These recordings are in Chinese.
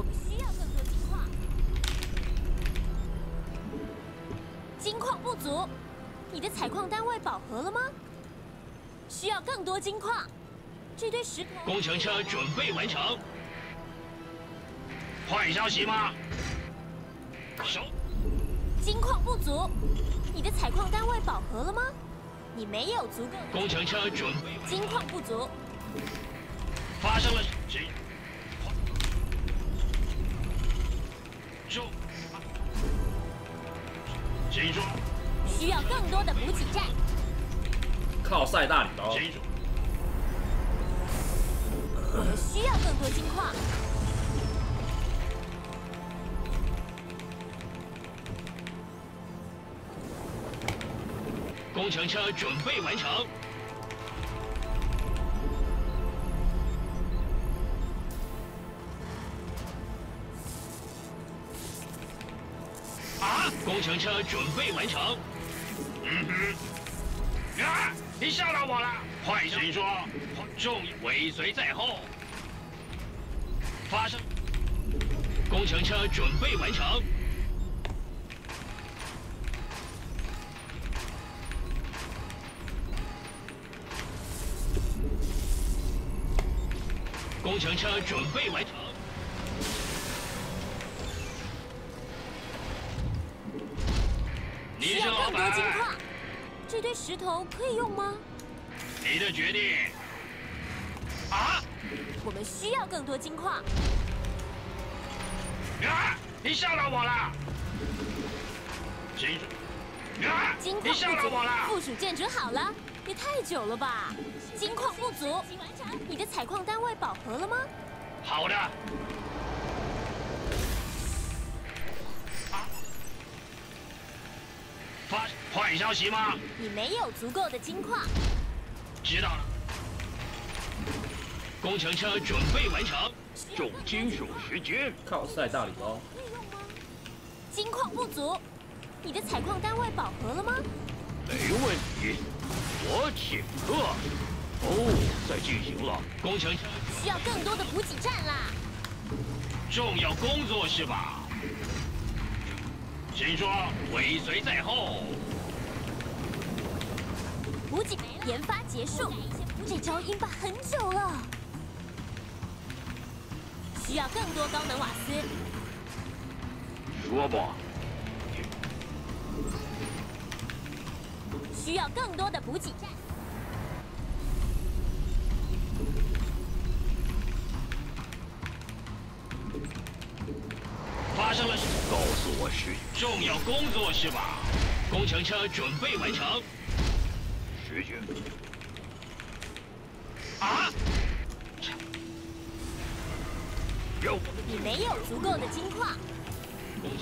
我们需要更多金矿。金矿不足，你的采矿单位饱和了吗？需要更多金矿。这堆石头。工程车准备完成。坏消息吗？收。金矿不足，你的采矿单位饱和了吗？你没有足够。工程车准备。金矿不足。发生了。需要更多的补给站。靠塞大礼包。我们需要更多金矿。工程车准备完成。工程车准备完成。嗯哼。啊！你吓到我了。坏心说，众尾随在后。发生。工程车准备完成。工程车准备完成。堆石头可以用吗？你的决定。啊！我们需要更多金矿。啊！你吓到我了。金属。啊！金矿不足。附属建筑好了，也太久了吧？金矿不足。你的采矿单位饱和了吗？好的。发坏消息吗？你没有足够的金矿。知道了。工程车准备完成。重金属时间。靠塞大礼包。金矿不足。你的采矿单位饱和了吗？没问题，我请客。哦，在进行了。工程车需要更多的补给站啦。重要工作是吧？谁说，尾随在后。补给研发结束，这招鹰霸很久了。需要更多高能瓦斯。说吧。需要更多的补给站。发生了什么？告诉我是重要工作是吧？工程车准备完成。啊！有。你没有足够的金矿。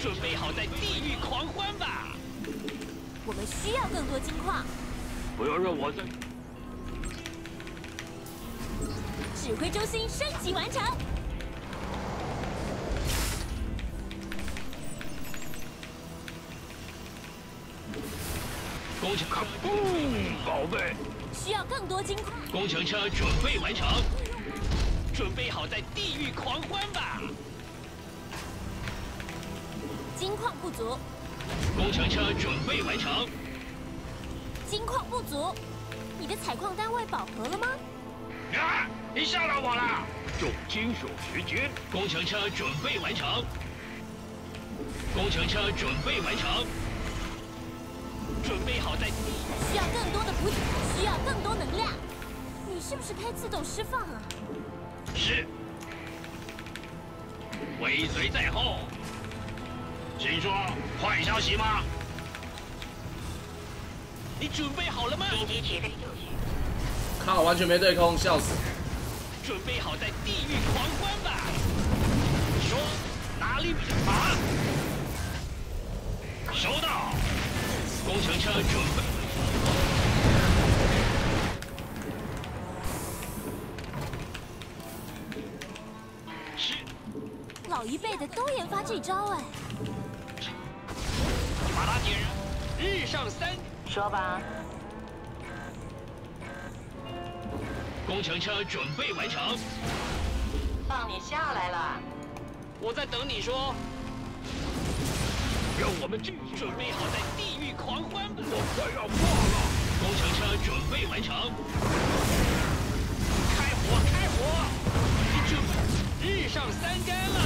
准备好在地狱狂欢吧！我们需要更多金矿。不要让我在。指挥中心升级完成。工程卡布，宝贝。需要更多金矿。工程车准备完成。准备好在地狱狂欢吧。金矿不足。工程车准备完成。金矿不足，你的采矿单位饱和了吗？啊！你吓到我了。重金属时间。工程车准备完成。工程车准备完成。准备好在。需要更多的补给，需要更多能量。你是不是开自动释放啊？是。尾随在后。谁说，坏消息吗？你准备好了吗？靠，完全没对空，笑死。准备好在地狱狂欢吧。说，哪里比较啊？收到。工程车准备。是。老一辈的都研发这招哎。把它点燃，日上三。说吧。工程车准备完成。放你下来了。我在等你说。让我们继续准备好在地狱狂欢！我快要挂了。工程车准备完成。开火，开火！准备日上三竿了。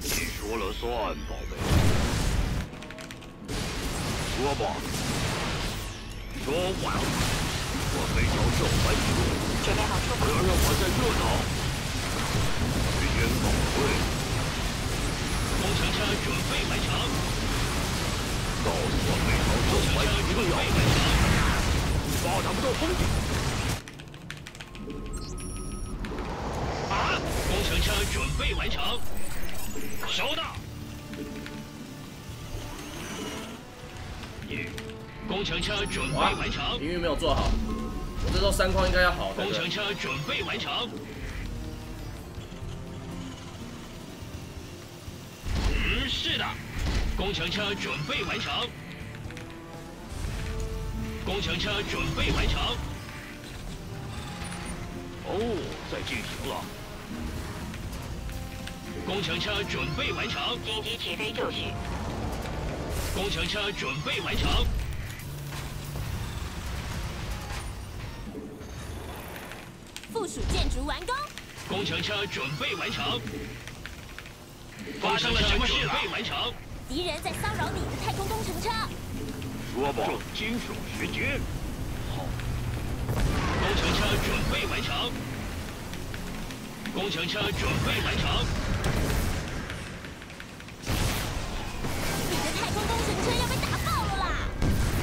你说了算，宝贝。说吧。说完。我非常受欢迎。准备好出发。不要让我再热闹。时间宝贵。工程车准备完成。告诉我非常受欢迎的要完成。发他们的风景。啊！工程车准备完成。收到。工程车准备完成。音乐没有做好。我这时候三框应该要好的。工程车准备完成。工程车准备完成。工程车准备完成。哦，在进行了。工程车准备完成。紧急起飞就绪。工程车准备完成。附属建筑完工。工程车准备完成。发生了什么事了？敌人在骚扰你的太空工程车。说吧，重金属时间。好。工程车准备完成。工程车准备完成。你的太空工程车要被打爆了啦！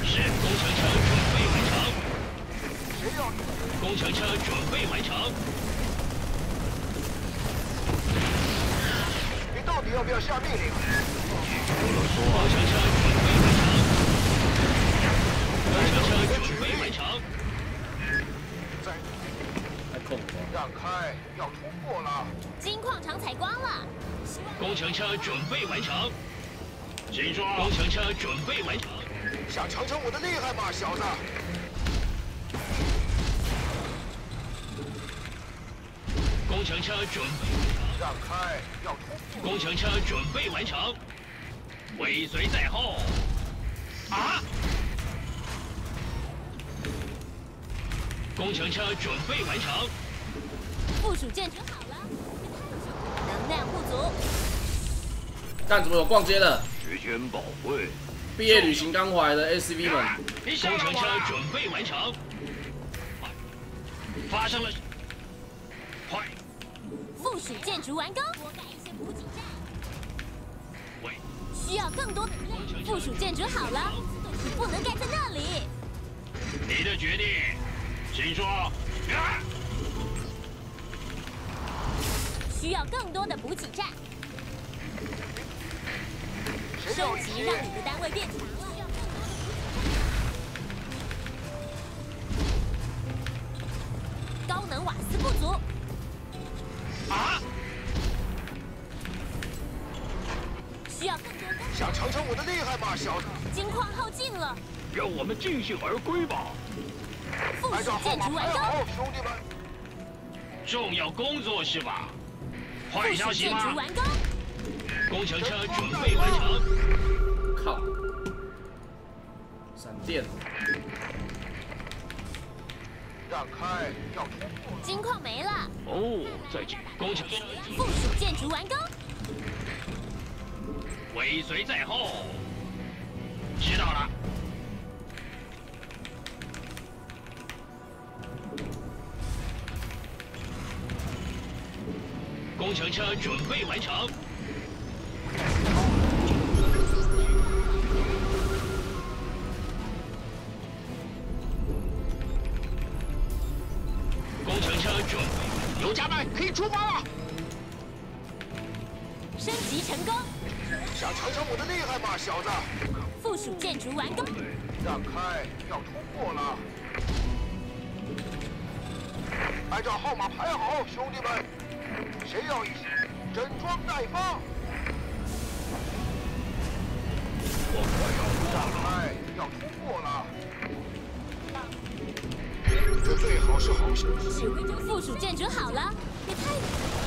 是，工程车准备完成。工程车准备完成。要不要下命令？工程车准备完成。工程车准备完成。在。让开，要突破了。金矿场采光了。工程车准备完成。谁说？工程车准备完成。想尝尝我的厉害吗，小子？工程车准备。让开，要突破！工程车准备完成，尾随在后。啊！工程车准备完成。附属建成好了，能量不足。干怎么有逛街的？时间宝贵。毕业旅行刚回来的 SCV 们。工程车准备完成。发生了。附属建筑完工，多盖一些补给站。喂，需要更多的附属建筑好了，你不能盖在那里。你的决定，请说。需要更多的补给站。升级让你的单位变强了。高能瓦斯不足。尝尝我的厉害吧，小子？金矿耗尽了，让我们尽兴而归吧。附属建筑完工，兄弟们。重要工作是吧？坏消息吗？完工。工程车准备完成。靠！闪电。让开，要突破。金矿没了。哦，再见。工程附属建筑完工。尾随在后。知道了。工程车准备完成。游家们可以出发了。升级成功。想尝尝我的厉害吗，小子？附属建筑完工。让开，要突破了。按照号码排好，兄弟们。谁要一起？整装待发。我快要让开，要突破了。这最好是好消息。附属建筑好了，也太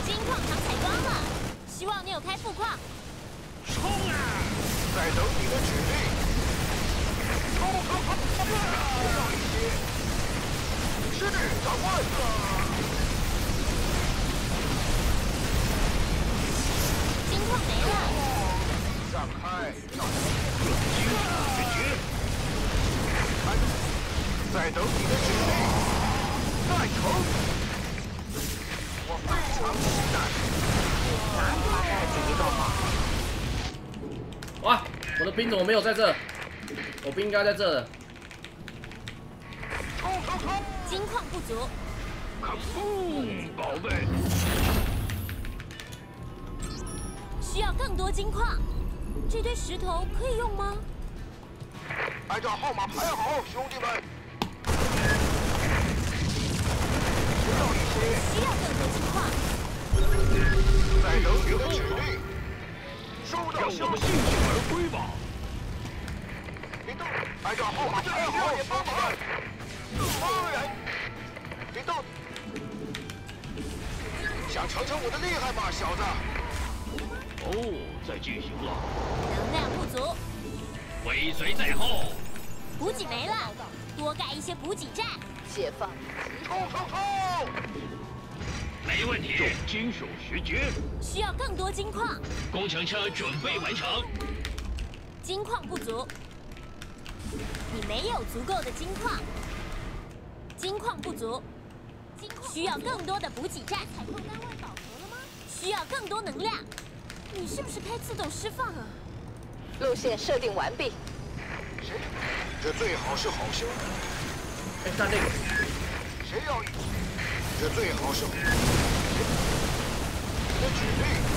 金矿场采光了。希望你有开副矿。冲啊！在等你的指令。冲冲冲！需要一些。是，长官。金矿没了。让开！金属直觉。在等你的指令。再冲！我非常期待。难怪带着一个马。哇！我的兵怎么没有在这？我不应该在这的。金矿不足。卡布宝贝。需要更多金矿。这堆石头可以用吗？按照号码排好，兄弟们。需要更多金矿。在等你的指令。收到让我们尽兴而归吧！别动！按照号码排好，帮忙！当然，别动！想尝尝我的厉害吗，小子？哦，在进行了。能量不足。尾随在后。补给没了，多盖一些补给站。解放！冲冲冲！没问题。重金属时间。需要更多金矿。工程车准备完成。金矿不足。你没有足够的金矿。金矿不足。金矿需要更多的补给站。采矿单位饱和了吗？需要更多能量。你是不是开自动释放啊？路线设定完毕。谁？这最好是好兄弟。哎，看这个。谁要？这最好是。你的指令。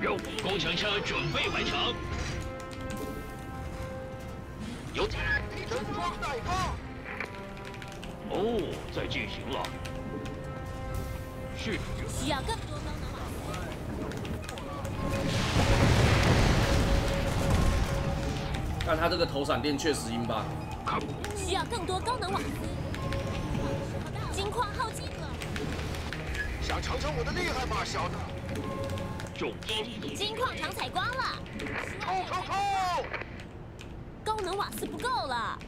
任务工程车准备完成。有请整装待发。哦，在进行了。是。需要更多高能瓦斯。但他这个投闪电确实阴巴。需要更多高能瓦斯。金矿耗尽了。想尝尝我的厉害吗，小子？重金金矿场采光了，冲冲冲！高能瓦斯不够了，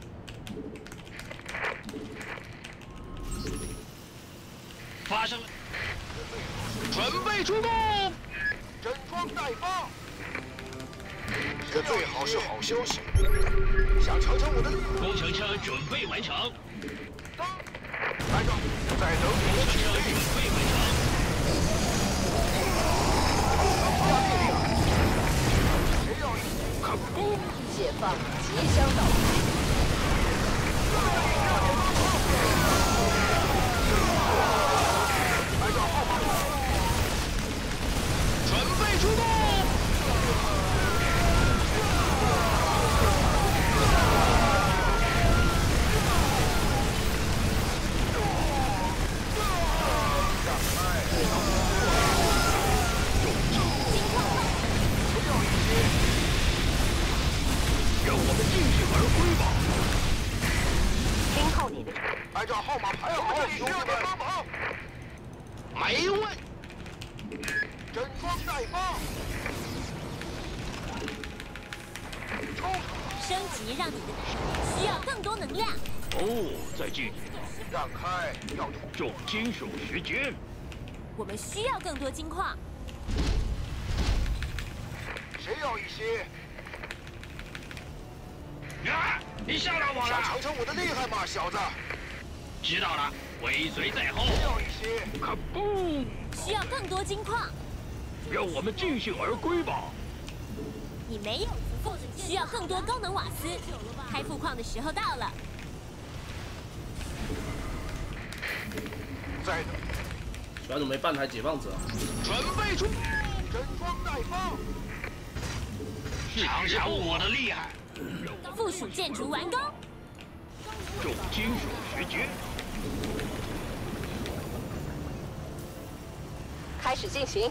发生了，准备出动，整装待发。这最好是好消息。想尝尝我的？工程车准备完成。来着，在等你的指令。准备完成。解放即将到来。金属时间，我们需要更多金矿。谁要一些？你吓到我想了。尝尝我的厉害吗，小子？知道了，尾随在后。要一些。可不，需要更多金矿，让我们尽兴而归吧。你没有足够的金，需要更多高能瓦斯。开富矿的时候到了，在等，小怎么没半台解放者、啊？准备出，整装待发。尝尝我的厉害。附属建筑完工。重金属石阶，开始进行，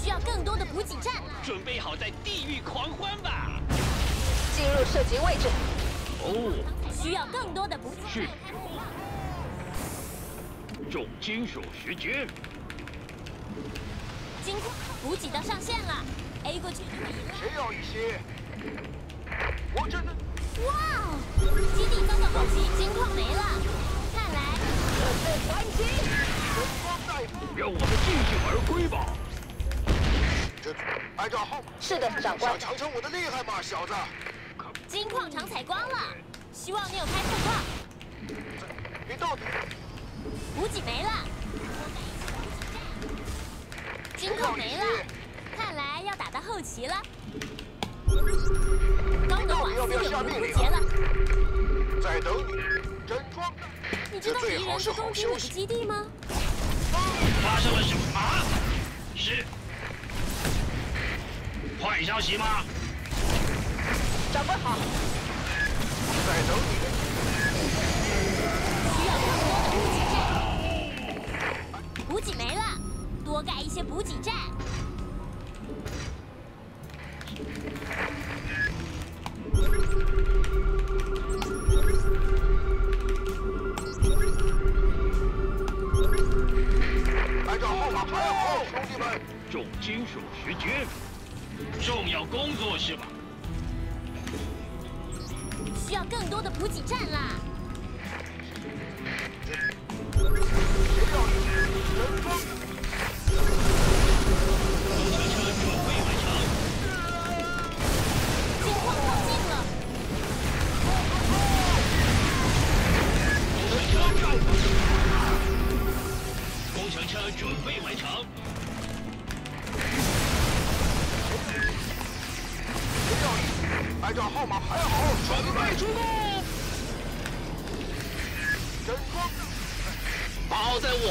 需要更多的补给站，准备好在地狱狂欢吧。进入射击位置，哦，需要更多的补给是站。重金属时间，金矿补给到上线了，A 过去就可以了。谁要一些？我真的哇哦！基地遭到攻击，金矿没了。看来准备还击，整装待发。让我们尽兴而归吧。这按照号码。是的，长官想。尝尝我的厉害吗，小子？金矿场采光了，希望你有开富矿。你到底补给没了，金矿没了，看来要打到后期了。高能瓦斯有如不竭了，在等你？真装待你知道敌人是攻击你的基地吗？发生了什么？啊？是坏消息吗？长官好，在等你。需要更多的补给站。补给没了，多盖一些补给站。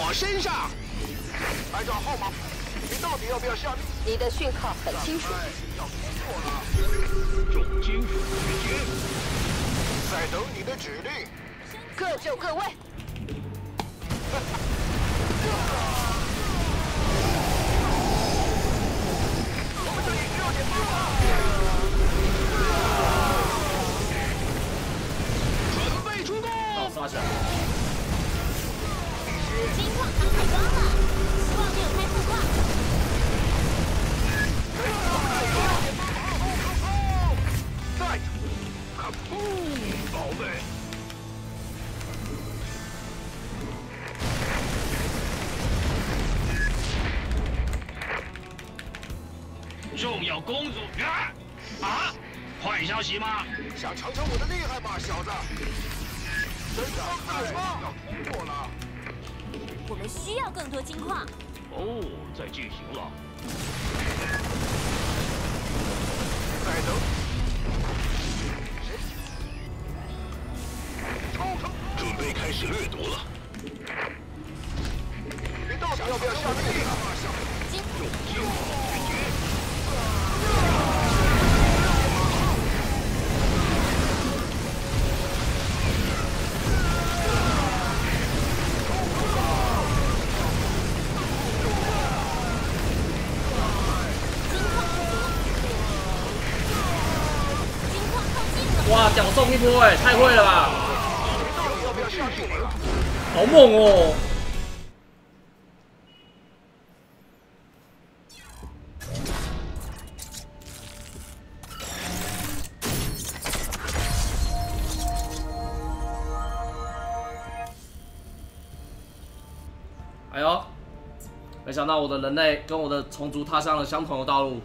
我身上。按照号码，你到底要不要下命？你的讯号很清楚，哎，要工作了。重金属石阶，在等你的指令。各就各位。我们这里需要点帮忙。准备出动。到杀小，金矿场采光了，希望你有开富矿。在，卡布，宝贝。重要工作啊啊！坏消息吗？想尝尝我的厉害吗，小子？整装待发，要通过了。我们需要更多金矿，哦，在进行了。再等。准备开始掠夺了。你到底要不要下命令啊，小子？金脚送一波哎，太会了吧，好猛哦！哎呦，没想到我的人类跟我的虫族踏上了相同的道路。